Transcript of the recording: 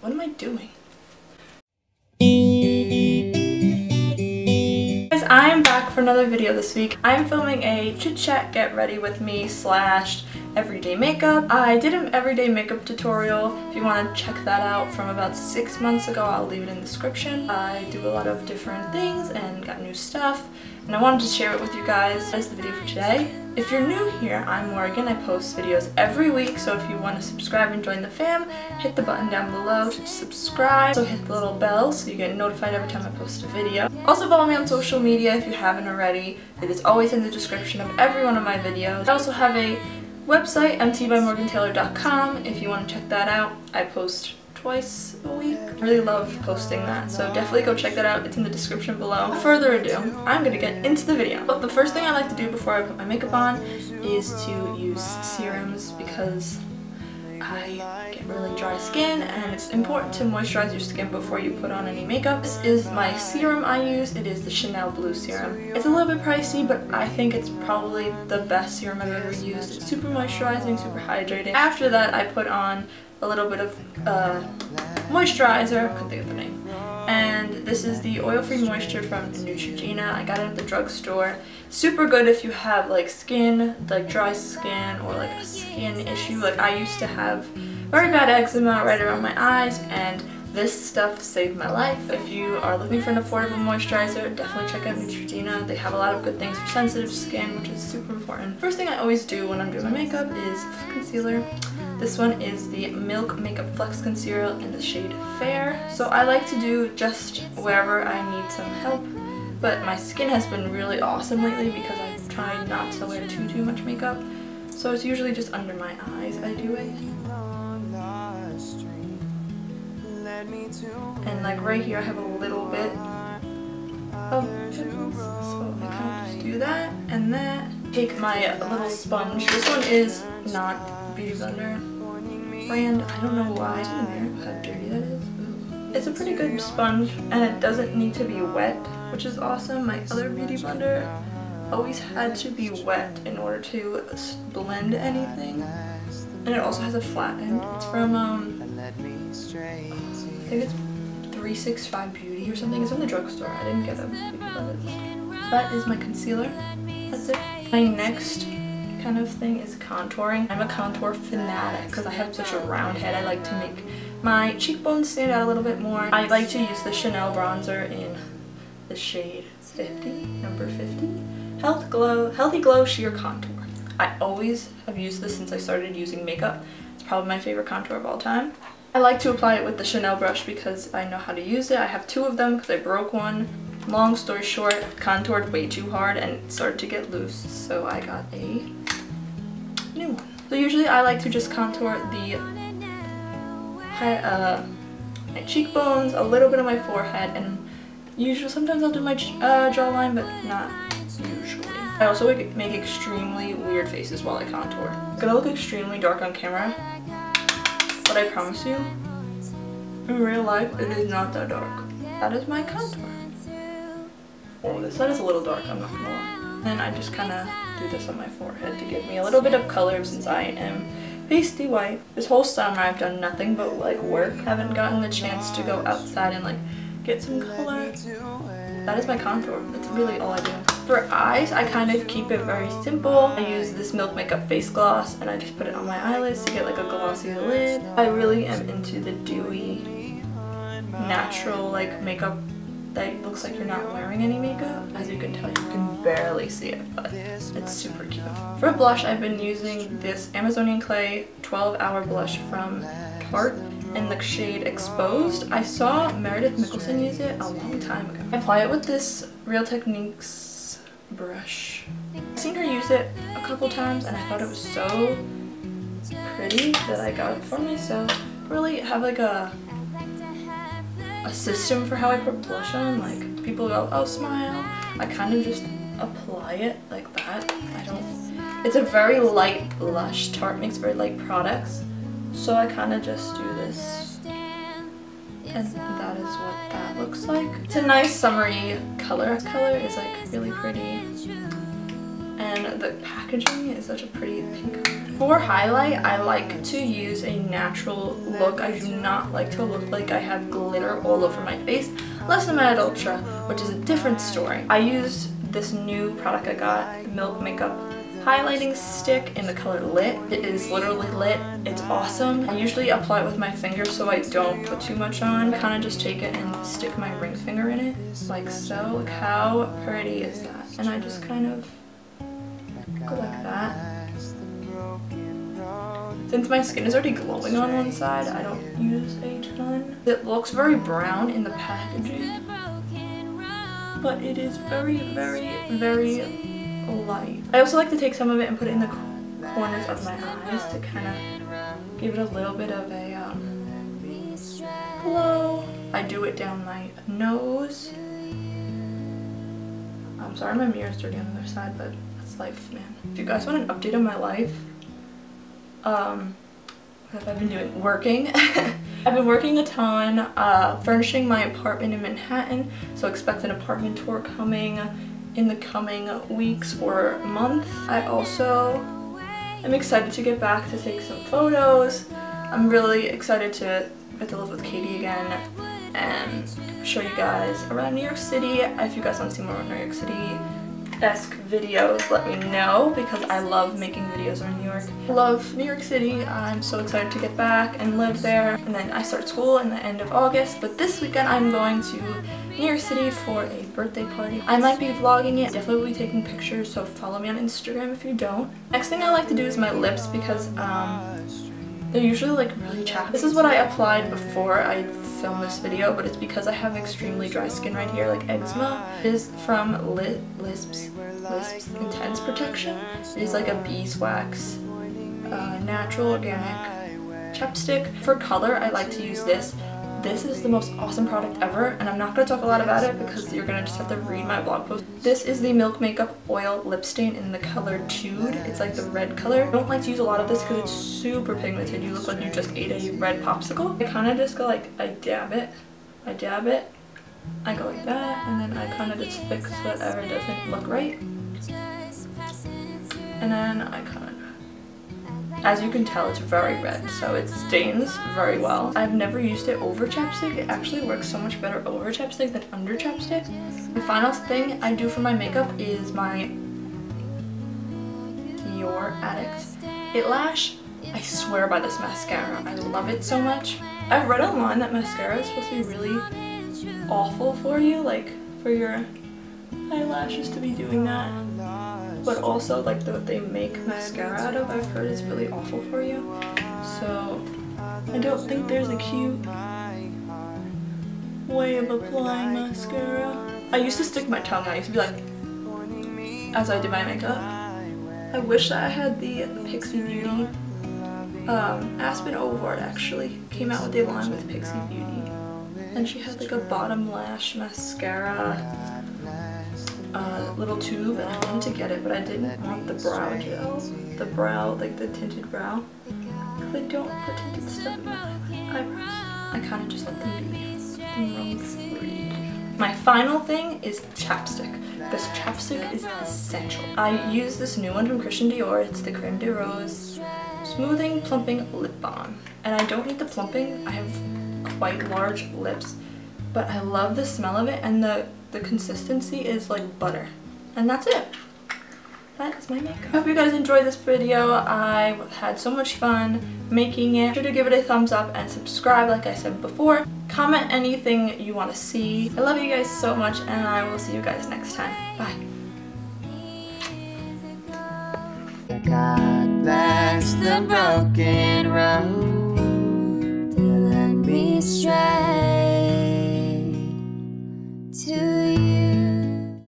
What am I doing? Guys, I am back for another video this week. I'm filming a chit chat get ready with me slash everyday makeup. I did an everyday makeup tutorial. If you want to check that out from about six months ago, I'll leave it in the description. I do a lot of different things and got new stuff and I wanted to share it with you guys. That's the video for today. If you're new here, I'm Morgan. I post videos every week, so if you want to subscribe and join the fam, hit the button down below to subscribe. So hit the little bell so you get notified every time I post a video. Also follow me on social media if you haven't already. It is always in the description of every one of my videos. I also have a website, mtbymorgantaylor.com, if you want to check that out. I post twice a week. I really love posting that, so definitely go check that out. It's in the description below. Further ado, I'm gonna get into the video. But the first thing I like to do before I put my makeup on is to use serums because I get really dry skin and it's important to moisturize your skin before you put on any makeup. This is my serum I use. It is the Chanel Blue Serum. It's a little bit pricey but I think it's probably the best serum I've ever used. It's super moisturizing, super hydrating. After that I put on a little bit of uh, moisturizer, couldn't think of the name. And this is the oil-free moisture from Neutrogena. I got it at the drugstore. Super good if you have like skin, like dry skin or like a skin issue. Like I used to have very bad eczema right around my eyes and this stuff saved my life. If you are looking for an affordable moisturizer, definitely check out Neutrogena. They have a lot of good things for sensitive skin, which is super important. First thing I always do when I'm doing my makeup is concealer. This one is the Milk Makeup Flex Concealer in the shade Fair. So I like to do just wherever I need some help, but my skin has been really awesome lately because I've tried not to wear too, too much makeup. So it's usually just under my eyes I do it. And like right here I have a little bit of pimples, so I kind of just do that and then take my little sponge. This one is not Beauty Blender brand. I don't know why. how dirty that is. It's a pretty good sponge and it doesn't need to be wet, which is awesome. My other Beauty Blender always had to be wet in order to blend anything. And it also has a flat end. It's from, um, I think it's 365 Beauty or something. It's in the drugstore. I didn't get a Beauty That is my concealer. That's it. My next kind of thing is contouring. I'm a contour fanatic because I have such a round head. I like to make my cheekbones stand out a little bit more. I like to use the Chanel bronzer in the shade 50, number 50. Health Glow, Healthy Glow Sheer Contour. I always have used this since I started using makeup. It's probably my favorite contour of all time. I like to apply it with the Chanel brush because I know how to use it. I have two of them because I broke one. Long story short, contoured way too hard and started to get loose, so I got a new one. So usually I like to just contour the uh, my cheekbones, a little bit of my forehead, and usually sometimes I'll do my uh, jawline, but not usually. I also make extremely weird faces while I contour. It's gonna look extremely dark on camera, but I promise you, in real life, it is not that dark. That is my contour. Oh, this side is a little dark, I'm not gonna lie. And I just kind of do this on my forehead to give me a little bit of color since I am pasty white. This whole summer I've done nothing but like work. Haven't gotten the chance to go outside and like get some color. That is my contour. That's really all I do. For eyes, I kind of keep it very simple. I use this Milk Makeup face gloss and I just put it on my eyelids to get like a glossy lid. I really am into the dewy, natural like makeup that looks like you're not wearing any makeup. As you can tell, you can barely see it, but it's super cute. For blush, I've been using this Amazonian Clay 12 Hour Blush from Tarte in the shade Exposed. I saw Meredith Mickelson use it a long time ago. I apply it with this Real Techniques brush. I've seen her use it a couple times and I thought it was so pretty that I got it for myself. Really have like a a system for how I put blush on. Like, people go, oh, smile. I kind of just apply it like that. I don't... It's a very light blush. Tarte makes very light products. So I kind of just do this. And that is what that looks like. It's a nice summery color. Color is like really pretty. And the packaging is such a pretty pink. For highlight, I like to use a natural look. I do not like to look like I have glitter all over my face, unless I'm at Ultra, which is a different story. I used this new product I got, Milk Makeup highlighting stick in the color Lit. It is literally lit. It's awesome. I usually apply it with my finger so I don't put too much on. Kind of just take it and stick my ring finger in it like so. Look how pretty is that? And I just kind of go like that. Since my skin is already glowing on one side, I don't use a ton. It looks very brown in the packaging, but it is very, very, very light. I also like to take some of it and put it in the corners of my eyes to kind of give it a little bit of a um, glow. I do it down my nose. I'm sorry my mirror's dirty on the other side, but that's life, man. If you guys want an update on my life, um, what have I been doing? Working. I've been working a ton, uh, furnishing my apartment in Manhattan, so expect an apartment tour coming in the coming weeks or month. I also am excited to get back to take some photos. I'm really excited to get to live with Katie again and show you guys around New York City. If you guys want to see more of New York City, esque videos, let me know because I love making videos on New York. I love New York City. I'm so excited to get back and live there. And then I start school in the end of August, but this weekend I'm going to New York City for a birthday party. I might be vlogging it, definitely will be taking pictures, so follow me on Instagram if you don't. Next thing I like to do is my lips because um, they're usually like really chapped. This is what I applied before I filmed this video, but it's because I have extremely dry skin right here, like eczema. It is from Lit Lisps, Lisps Intense Protection. It is like a beeswax, uh, natural organic chapstick. For color, I like to use this. This is the most awesome product ever, and I'm not going to talk a lot about it because you're going to just have to read my blog post. This is the Milk Makeup Oil Lip Stain in the color Tude. It's like the red color. I don't like to use a lot of this because it's super pigmented. You look like you just ate a red popsicle. I kind of just go like, I dab it, I dab it, I go like that, and then I kind of just fix whatever doesn't look right. And then I kind of as you can tell, it's very red, so it stains very well. I've never used it over chapstick. It actually works so much better over chapstick than under chapstick. The final thing I do for my makeup is my Dior Addict It Lash. I swear by this mascara. I love it so much. I've read online that mascara is supposed to be really awful for you, like for your eyelashes to be doing that but also like the, what they make mascara out of I've heard is really awful for you. So I don't think there's a cute way of applying mascara. I used to stick my tongue I used to be like as I did my makeup. I wish that I had the Pixi Beauty um, Aspyn Ovard actually came out with a line with Pixi Beauty. And she had like a bottom lash mascara uh, little tube and I wanted to get it but I didn't want the brow gel, the brow, like the tinted brow. Because I don't put tinted stuff in my eyebrows. I kind of just let them be. My final thing is chapstick. This chapstick is essential. I use this new one from Christian Dior. It's the Creme de Rose Smoothing Plumping Lip Balm. And I don't need the plumping. I have quite large lips. But I love the smell of it and the the consistency is like butter. And that's it. That is my makeup. I hope you guys enjoyed this video. I had so much fun making it. Be sure to give it a thumbs up and subscribe like I said before. Comment anything you want to see. I love you guys so much and I will see you guys next time. Bye. God bless the broken road to let me